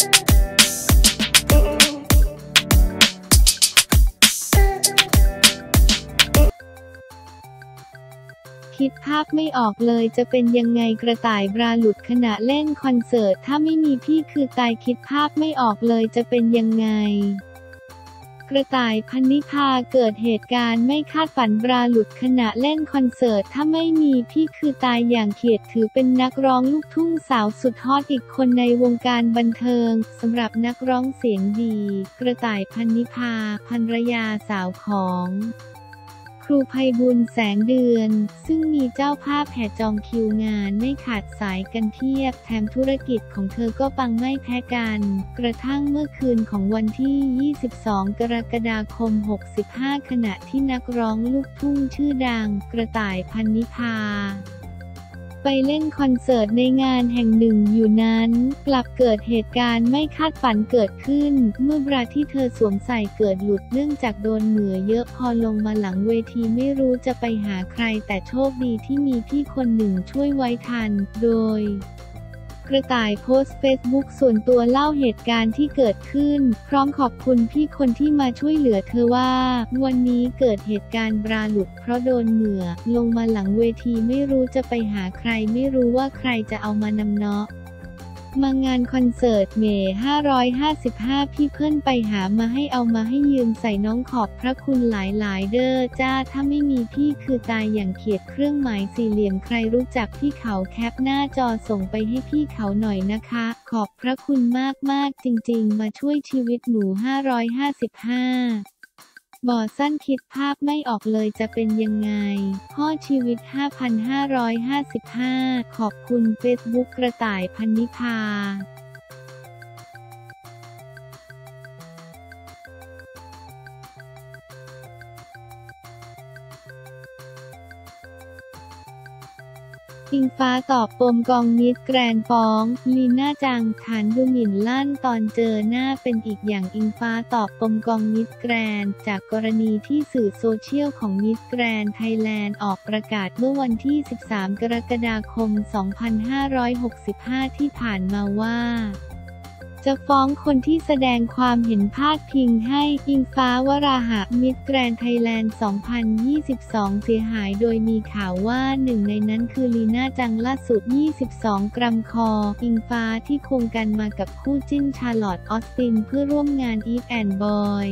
คิดภาพไม่ออกเลยจะเป็นยังไงกระต่ายบราหลุดขณะเล่นคอนเสิร์ต ถ้าไม่มีพี่คือตายคิดภาพไม่ออกเลยจะเป็นยังไง กระต่ายพันนิพาเกิดเหตุการณ์ไม่คาดฝันบราหลุดขณะเล่นคอนเสิร์ต ถ้าไม่มีพี่คือตายอย่างเขียดถือเป็นนักร้องลูกทุ่งสาวสุดฮอตอีกคนในวงการบันเทิงสำหรับนักร้องเสียงดี กระต่ายพันนิพาภรรยาสาวของ รูภัยบุญแสงเดือน ซึ่งมีเจ้าภาพแห่จองคิวงานไม่ขาดสายกันเทียบ แถมธุรกิจของเธอก็ปังไม่แพ้กัน กระทั่งเมื่อคืนของวันที่ 22 กรกฎาคม 65 ขณะที่นักร้องลูกทุ่งชื่อดัง กระต่ายพันนิพา ไปเล่นคอนเสิร์ตในงานแห่งหนึ่งอยู่นั้น กลับเกิดเหตุการณ์ไม่คาดฝันเกิดขึ้น เมื่อบราที่เธอสวมใส่เกิดหลุดเนื่องจากโดนเหงื่อเยอะพอลงมาหลังเวทีไม่รู้จะไปหาใครแต่โชคดีที่มีพี่คนหนึ่งช่วยไว้ทัน โดย กระต่ายโพสต์เฟซบุ๊กส่วนตัวเล่าเหตุการณ์ที่เกิดขึ้น พร้อมขอบคุณพี่คนที่มาช่วยเหลือเธอว่า วันนี้เกิดเหตุการณ์บราหลุดเพราะโดนเหงื่อ ลงมาหลังเวทีไม่รู้จะไปหาใครไม่รู้ว่าใครจะเอามานำเนาะ มางานคอนเสิร์ตเมย์555 พี่เพิ่อนไปหามาให้เอามาให้ยืมใส่น้องขอบพระคุณหลายๆ เด้อจ้าถ้าไม่มีพี่คือตายอย่างเขียดเครื่องหมายสี่เหลี่ยมใครรู้จักพี่เขาแคปหน้าจอส่งไปให้พี่เขาหน่อยนะคะ ขอบพระคุณมากๆจริงๆ มาช่วยชีวิตหนู 555 บอสั้นคิดภาพไม่ออกเลยจะเป็นยังไงพ่อชีวิต 5,555 ขอบคุณเฟซบุ๊กกระต่ายพันนิพา อิงฟ้าตอบปมกองมิดแกรนฟ้อง ลีน่าจังฐานดูหมิ่นลั่นตอนเจอหน้าเป็นอีกอย่างอิงฟ้าตอบปมกองมิดแกรน จากกรณีที่สื่อโซเชียลของ Miss Grand Thailand ออกประกาศเมื่อวันที่ 13 กรกฎาคม 2565 ที่ผ่านมาว่า จะฟ้องคนที่แสดงความเห็นพาดพิงให้อิงฟ้าวราหะ Miss Grand Thailand 2022 เสียหายโดยมีข่าวว่าหนึ่งในนั้นคือลีน่าจังล่าสุด 22 กรัมคอ อิงฟ้าที่ควงกันมากับคู่จิ้นชาร์ล็อตออสตินเพื่อร่วมงาน EVEANDBOY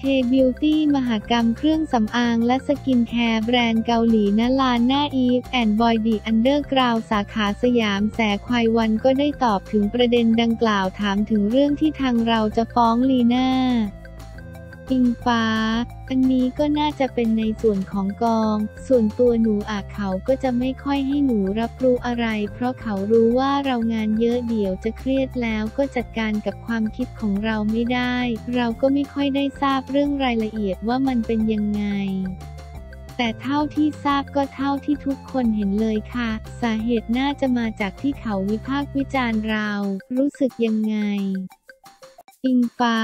K Beauty มหกรรมเครื่องสำอางและสกินแคร์แบรนด์เกาหลีณ ลานหน้า EVEANDBOY Underground สาขาสยามสแควร์วันก็ได้ตอบถึงประเด็นดังกล่าวถามถึงเรื่องที่ทางเราจะฟ้องลีน่า อิงฟ้า อันนี้ก็น่าจะเป็นในส่วนของกอง ส่วนตัวหนูอาจเขาก็จะไม่ค่อยให้หนูรับรู้อะไร เพราะเขารู้ว่าเรางานเยอะเดี๋ยวจะเครียดแล้วก็จัดการกับความคิดของเราไม่ได้ เราก็ไม่ค่อยได้ทราบเรื่องรายละเอียดว่ามันเป็นยังไงแต่เท่าที่ทราบก็เท่าที่ทุกคนเห็นเลยค่ะ สาเหตุน่าจะมาจากที่เขาวิพากษ์วิจารณ์เรา รู้สึกยังไง อิงฟ้า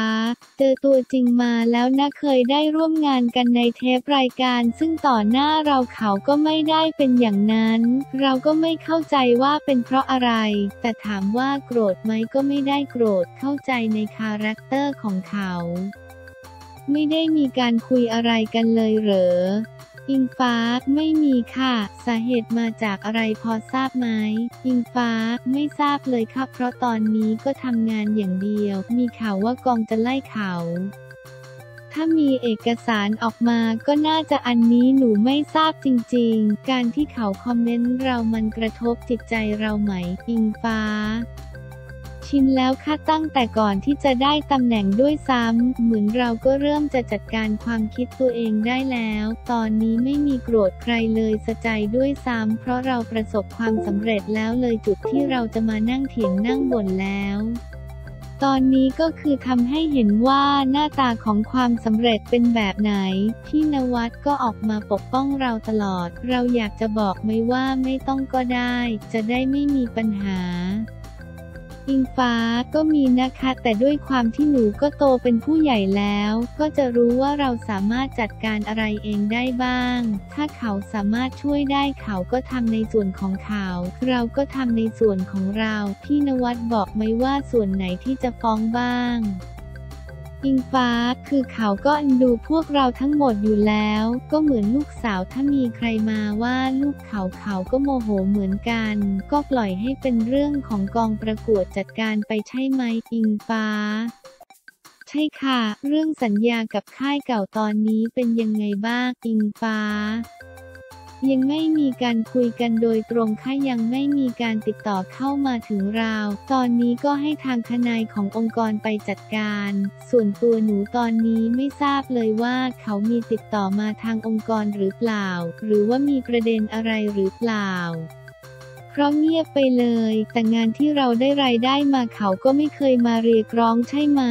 เจอตัวจริงมาแล้วนะเคยได้ร่วมงานกันในเทปรายการ ซึ่งต่อหน้าเราเขาก็ไม่ได้เป็นอย่างนั้น เราก็ไม่เข้าใจว่าเป็นเพราะอะไร แต่ถามว่าโกรธไหมก็ไม่ได้โกรธเข้าใจในคาแรคเตอร์ของเขา ไม่ได้มีการคุยอะไรกันเลยเหรอ อิงฟ้าไม่มีค่ะ สาเหตุมาจากอะไรพอทราบไหมอิงฟ้าไม่ทราบเลยค่ะเพราะตอนนี้ก็ทำงานอย่างเดียว มีข่าวว่ากองจะไล่เขาถ้ามีเอกสารออกมาก็น่าจะอันนี้หนูไม่ทราบจริง ๆ การที่เขาคอมเมนต์เรามันกระทบจิตใจเราไหม อิงฟ้า ชินแล้วค่ะตั้งแต่ก่อนที่จะได้ตำแหน่งด้วยซ้ำเหมือนเราก็เริ่มจะจัดการความคิดตัวเองได้แล้ว ตอนนี้ไม่มีโกรธใครเลยสะใจด้วยซ้ำเพราะเราประสบความสำเร็จแล้วเลยจุดที่เราจะมานั่งเถียงนั่งบ่นแล้วตอนนี้ก็คือทำให้เห็นว่าหน้าตาของความสำเร็จเป็นแบบไหน พี่นวัดก็ออกมาปกป้องเราตลอด เราอยากจะบอกไหมว่าไม่ต้องก็ได้ จะได้ไม่มีปัญหา อิงฟ้าก็มีนะคะ แต่ด้วยความที่หนูก็โตเป็นผู้ใหญ่แล้ว ก็จะรู้ว่าเราสามารถจัดการอะไรเองได้บ้าง ถ้าเขาสามารถช่วยได้เขาก็ทำในส่วนของเขา เราก็ทำในส่วนของเรา พี่นวัดบอกไหมว่าส่วนไหนที่จะฟ้องบ้าง อิงฟ้าคือเขาก็อันดูพวกเราทั้งหมดอยู่แล้ว ก็เหมือนลูกสาวถ้ามีใครมาว่าลูกเขาเขาก็โมโหเหมือนกัน ก็ปล่อยให้เป็นเรื่องของกองประกวดจัดการไปใช่ไหมอิงฟ้า ใช่ค่ะ เรื่องสัญญากับค่ายเก่าตอนนี้เป็นยังไงบ้างอิงฟ้า ยังไม่มีการคุยกันโดยตรงค่ะยังไม่มีการติดต่อเข้ามาถึงเรา ตอนนี้ก็ให้ทางทนายขององค์กรไปจัดการ ส่วนตัวหนูตอนนี้ไม่ทราบเลยว่าเขามีติดต่อมาทางองค์กรหรือเปล่า หรือว่ามีประเด็นอะไรหรือเปล่าเพราะเงียบไปเลย แต่งานที่เราได้รายได้มาเขาก็ไม่เคยมาเรียกร้องใช่ไหม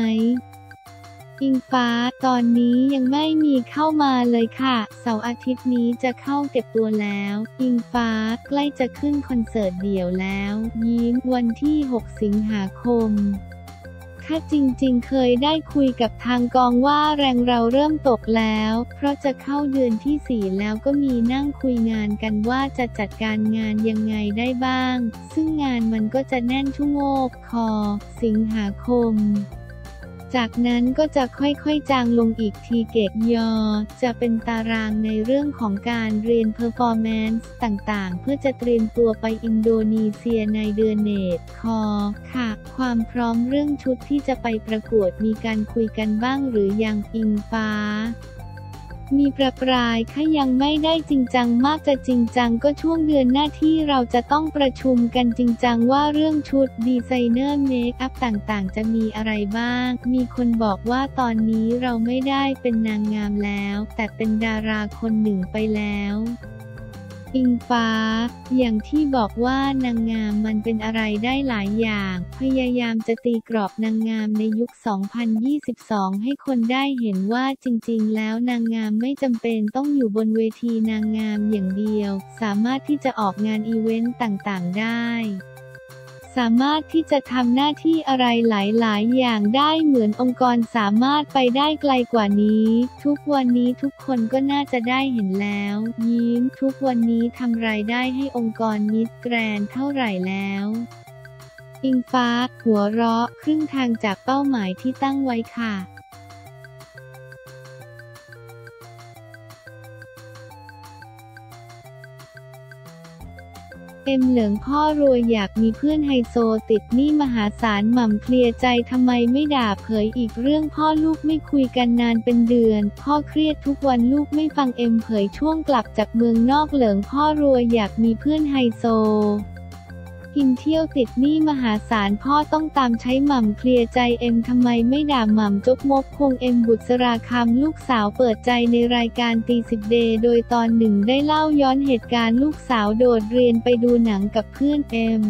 อิงฟ้าตอนนี้ยังไม่มีเข้ามาเลยค่ะ เสาร์อาทิตย์นี้จะเข้าเก็บตัวแล้ว อิงฟ้าใกล้จะขึ้นคอนเสิร์ตเดี่ยวแล้ว ยิ้มวันที่ 6 สิงหาคมถ้าจริงๆ เคยได้คุยกับทางกองว่าแรงเราเริ่มตกแล้ว เพราะจะเข้าเดือนที่ 4 แล้วก็มีนั่งคุยงานกันว่าจะจัดการงานยังไงได้บ้าง ซึ่งงานมันก็จะแน่นชั่วโมงคอ สิงหาคม จากนั้นก็จะค่อยๆ จางลงอีกทีเกกยอ จะเป็นตารางในเรื่องของการเรียน performance ต่างๆ เพื่อจะเตรียมตัวไปอินโดนีเซียในเดือนเนตคอ ค่ะ ความพร้อมเรื่องชุดที่จะไปประกวดมีการคุยกันบ้างหรือยังอิงฟ้า มีประปรายค่ะยังไม่ได้จริงจังมากจะจริงจังก็ช่วงเดือนหน้าที่เราจะต้องประชุมกันจริงจังว่าเรื่องชุดดีไซเนอร์ makeup ต่างๆ จะมีอะไรบ้าง มีคนบอกว่าตอนนี้เราไม่ได้เป็นนางงามแล้ว แต่เป็นดาราคนหนึ่งไปแล้ว อิงฟ้า อย่างที่บอกว่านางงามมันเป็นอะไรได้หลายอย่าง พยายามจะตีกรอบนางงามในยุค 2022 ให้คนได้เห็นว่าจริงๆ แล้วนางงามไม่จำเป็นต้องอยู่บนเวทีนางงามอย่างเดียว สามารถที่จะออกงานอีเวนต์ต่างๆ ได้ สามารถที่จะทำหน้าที่อะไรหลาย ๆ อย่างได้เหมือนองค์กรสามารถไปได้ไกลกว่านี้ ทุกวันนี้ทุกคนก็น่าจะได้เห็นแล้ว ยิ้มทุกวันนี้ทำรายได้ให้องค์กรมิสแกรนเท่าไหร่แล้วอิงฟ้า หัวเราะ ครึ่งทางจากเป้าหมายที่ตั้งไว้ค่ะ เอ็มเหลิงพ่อรวยอยากมีเพื่อนไฮโซติดหนี้มหาศาลหม่ำเคลียร์ใจทำไมไม่ด่าเผยอีกเรื่องพ่อลูกไม่คุยกันนานเป็นเดือน พ่อเครียดทุกวันลูกไม่ฟังเอ็มเผยช่วงกลับจากเมืองนอกเหลิงพ่อรวยอยากมีเพื่อนไฮโซ กินเที่ยวติดหนี้มหาศาลพ่อต้องตามใช้หม่ำเคลียร์ใจเอ็มทำไมไม่ด่าหม่ำจ๊กมกควงเอ็มบุษราคัมลูกสาวเปิดใจในรายการตีสิบเดย์โดยตอนหนึ่งได้เล่าย้อนเหตุการณ์ลูกสาวโดดเรียนไปดูหนังกับเพื่อนเอ็ม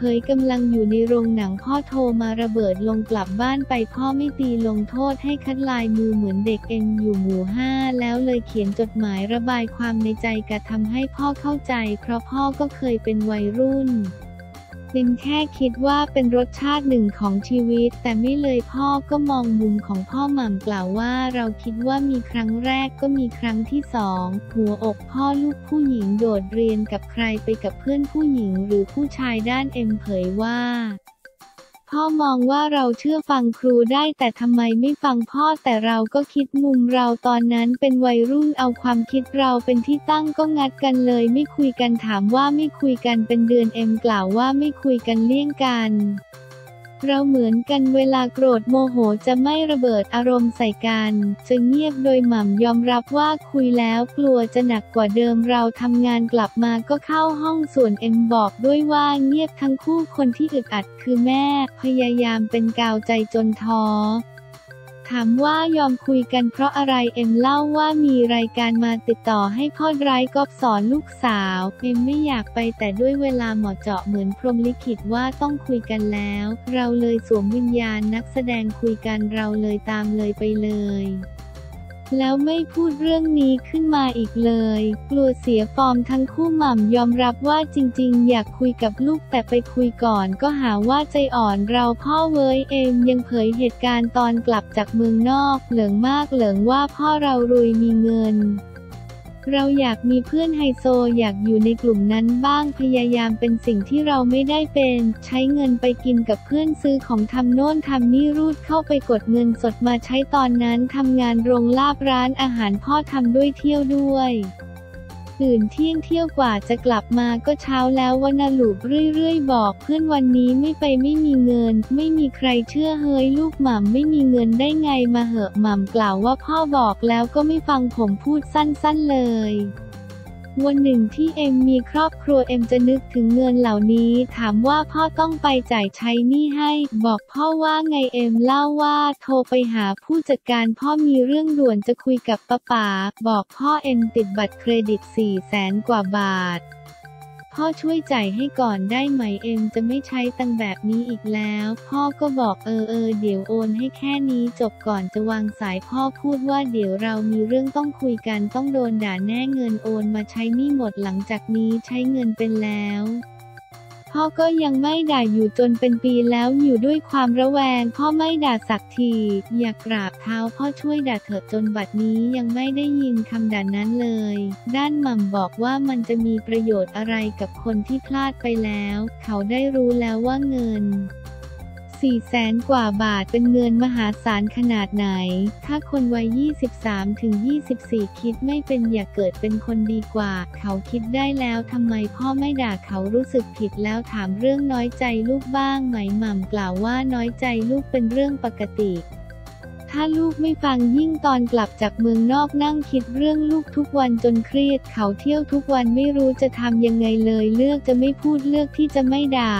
เผยกำลังอยู่ในโรงหนังพ่อโทรมาระเบิดลงกลับบ้านไปพ่อไม่ตีลงโทษให้คัดลายมือเหมือนเด็กเอ็นอยู่หมู่ห้าแล้วเลยเขียนจดหมายระบายความในใจกระทำให้พ่อเข้าใจ เพราะพ่อก็เคยเป็นวัยรุ่น เป็นแค่คิดว่าเป็นรสชาติหนึ่งของชีวิต แต่ไม่เลยพ่อก็มองมุมของพ่อหม่ำกล่าวว่าเราคิดว่ามีครั้งแรกก็มีครั้งที่สองหัวอกพ่อลูกผู้หญิงโดดเรียนกับใครไปกับเพื่อนผู้หญิงหรือผู้ชายด้านเอ็มเผยว่า พ่อมองว่าเราเชื่อฟังครูได้แต่ทำไมไม่ฟังพ่อแต่เราก็คิดมุมเราตอนนั้นเป็นวัยรุ่นเอาความคิดเราเป็นที่ตั้งก็งัดกันเลย ไม่คุยกันถามว่าไม่คุยกันเป็นเดือนเอ็มกล่าวว่าไม่คุยกันเลี่ยงกัน เราเหมือนกันเวลาโกรธโมโหจะไม่ระเบิดอารมณ์ใส่กัน จะเงียบโดยหม่ำยอมรับว่าคุยแล้วกลัวจะหนักกว่าเดิมเราทำงานกลับมาก็เข้าห้องส่วนเอ็มบอกด้วยว่าเงียบทั้งคู่คนที่อึดอัดคือแม่ พยายามเป็นกาวใจจนท้อ ถามว่ายอมคุยกันเพราะอะไรเอ็มเล่าว่ามีรายการมาติดต่อให้พ่อไร้กอบสอนลูกสาว เอ็มไม่อยากไปแต่ด้วยเวลาเหมาะเจาะเหมือนพรมลิขิตว่าต้องคุยกันแล้ว เราเลยสวมวิญญาณนักแสดงคุยกันเราเลยตามเลยไปเลย แล้วไม่พูดเรื่องนี้ขึ้นมาอีกเลย กลัวเสียฟอร์มทั้งคู่หม่ำยอมรับว่าจริงๆ อยากคุยกับลูกแต่ไปคุยก่อนก็หาว่าใจอ่อนเราพ่อเว้ยเอมยังเผยเหตุการณ์ตอนกลับจากเมืองนอก เหลิงมากเหลิงว่าพ่อเรารวยมีเงิน เราอยากมีเพื่อนไฮโซอยากอยู่ในกลุ่มนั้นบ้างพยายามเป็นสิ่งที่เราไม่ได้เป็น ใช้เงินไปกินกับเพื่อนซื้อของทำโน่นทำนี่รูดเข้าไปกดเงินสดมาใช้ตอนนั้นทำงานโรงลาบร้านอาหารพ่อทำด้วยเที่ยวด้วย ตื่นเที่ยงเที่ยวกว่าจะกลับมาก็เช้าแล้ววนาลูบเรื่อยๆ บอกเพื่อนวันนี้ไม่ไปไม่มีเงิน ไม่มีใครเชื่อเฮ้ยลูกหม่ำไม่มีเงินได้ไงมาเหอะหม่ำกล่าวว่าพ่อบอกแล้วก็ไม่ฟังผมพูดสั้นๆเลย วันหนึ่งที่เอ็มมีครอบครัวเอ็มจะนึกถึงเงินเหล่านี้ ถามว่าพ่อต้องไปจ่ายใช้หนี้ให้ บอกพ่อว่าไงเอ็มเล่าว่าโทรไปหาผู้จัดการพ่อมีเรื่องด่วนจะคุยกับป้าป๋าบอกพ่อเอ็มติดบัตรเครดิต4ี่แสนกว่าบาท พ่อช่วยจ่ายให้ก่อนได้ไหมเอ็มจะไม่ใช้ตังแบบนี้อีกแล้ว พ่อก็บอกเออเออเดี๋ยวโอนให้แค่นี้จบก่อนจะวางสายพ่อพูดว่าเดี๋ยวเรามีเรื่องต้องคุยกันต้องโดนด่าแน่เงินโอนมาใช้หนี้หมดหลังจากนี้ใช้เงินเป็นแล้ว พ่อก็ยังไม่ด่าอยู่จนเป็นปีแล้วอยู่ด้วยความระแวง พ่อไม่ด่าสักที อยากกราบเท้าพ่อช่วยด่าเถอะจนบัดนี้ยังไม่ได้ยินคำด่านั้นเลย ด้านหม่ำบอกว่ามันจะมีประโยชน์อะไรกับคนที่พลาดไปแล้ว เขาได้รู้แล้วว่าเงิน 4แสนกว่าบาทเป็นเงินมหาศาลขนาดไหน ถ้าคนวัย 23 ถึง 24 คิดไม่เป็นอย่าเกิดเป็นคนดีกว่า เขาคิดได้แล้วทำไมพ่อไม่ด่าเขารู้สึกผิดแล้วถามเรื่องน้อยใจลูกบ้างไหมหม่ำกล่าวว่าน้อยใจลูกเป็นเรื่องปกติถ้าลูกไม่ฟังยิ่งตอนกลับจากเมืองนอกนั่งคิดเรื่องลูกทุกวันจนเครียด เขาเที่ยวทุกวันไม่รู้จะทำยังไงเลย เลือกจะไม่พูดเลือกที่จะไม่ด่า